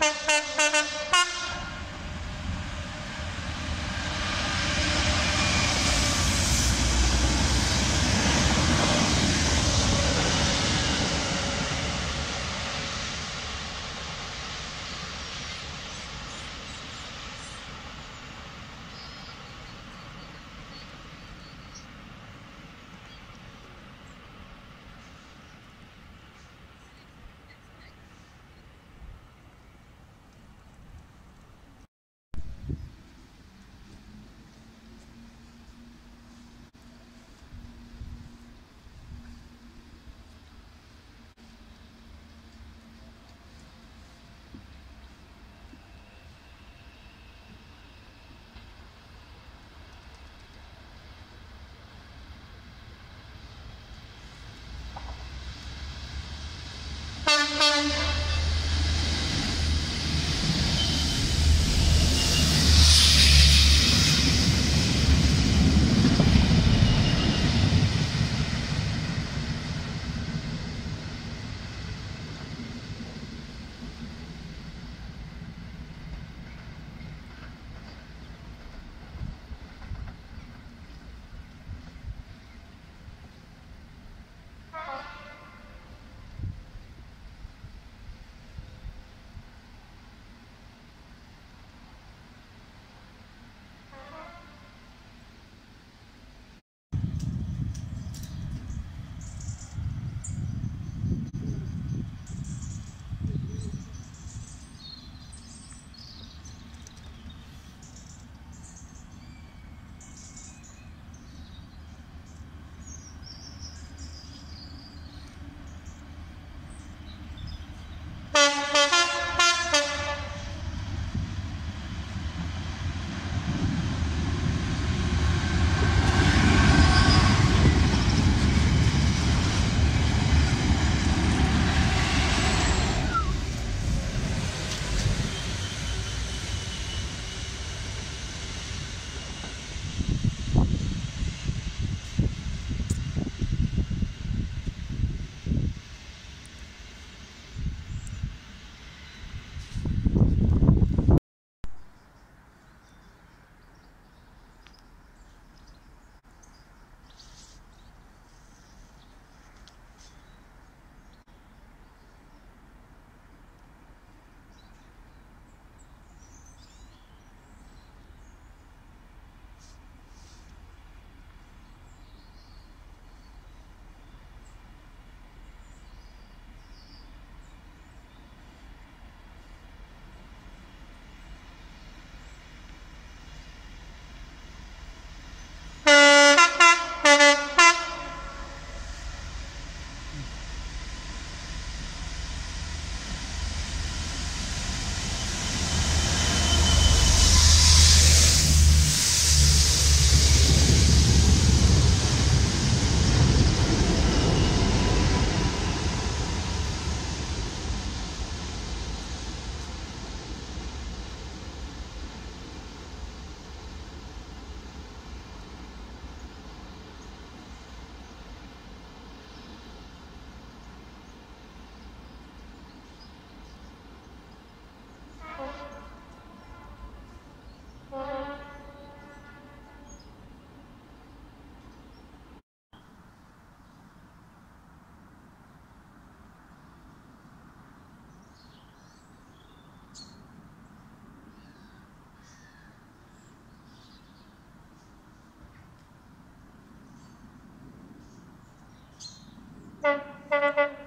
Musik Mm-hmm.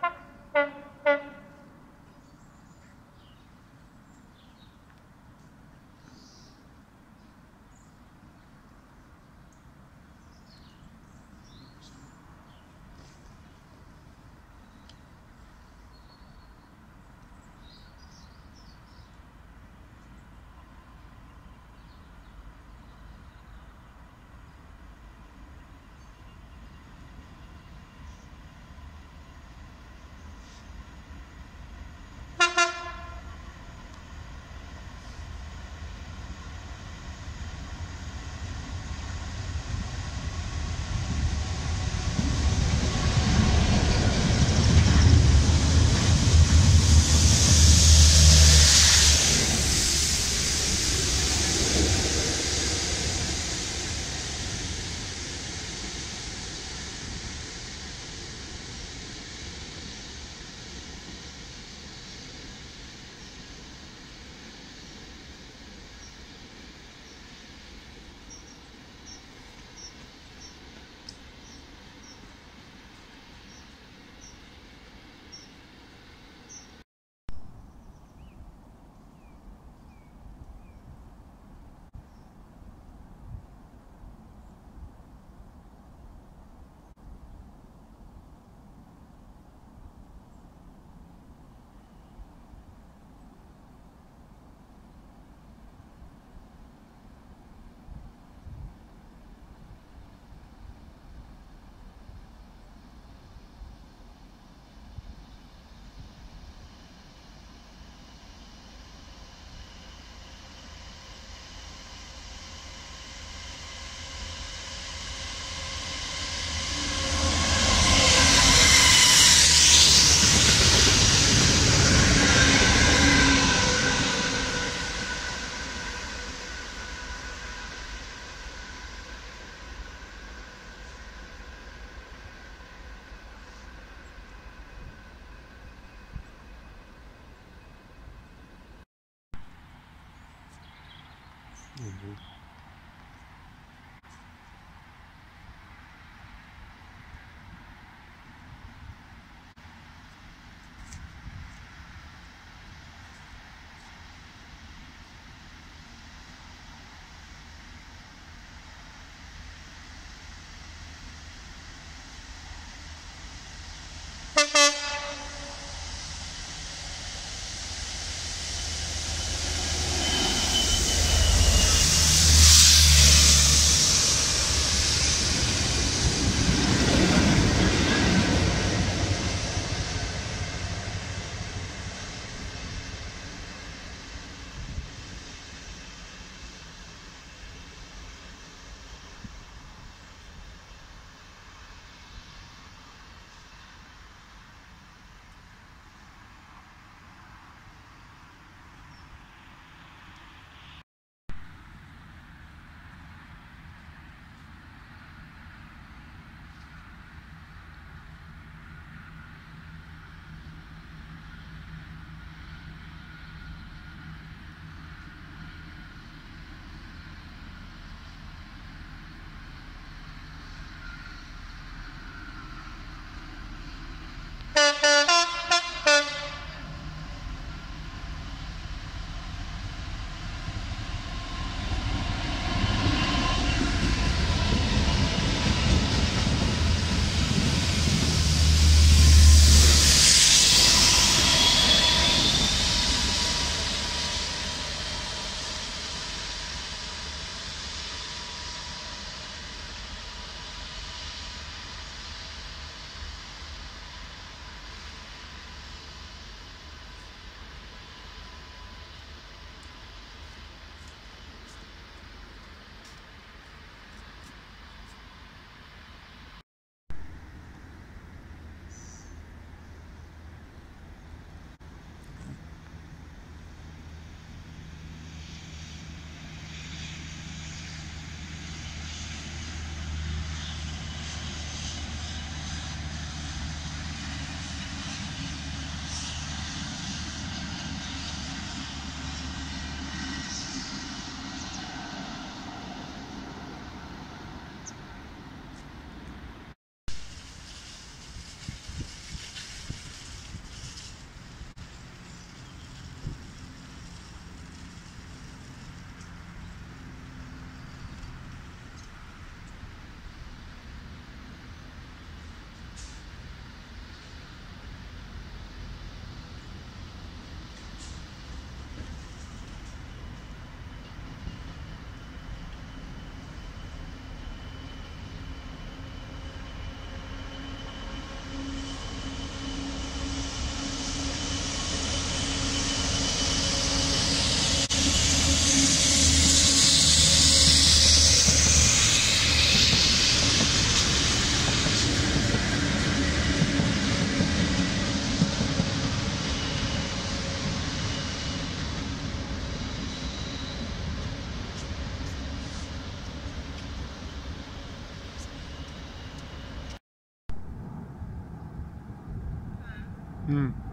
嗯。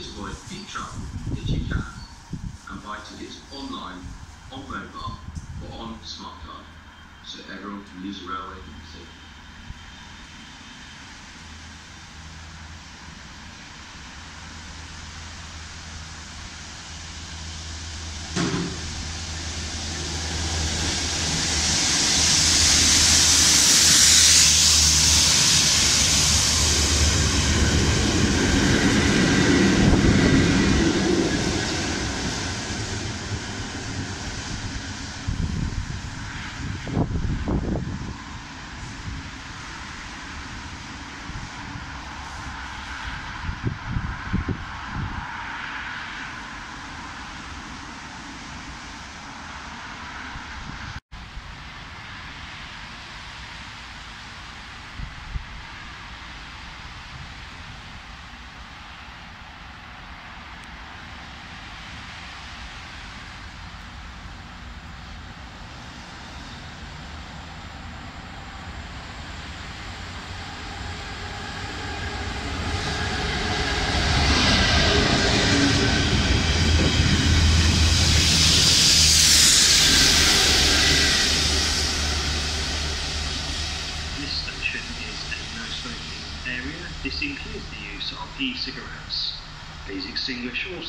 Avoid peak travel if you can and buy tickets online, on mobile or on smart card so everyone can use the railway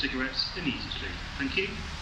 the use of e-cigarettes. Please extinguish all cigarettes immediately. Thank you.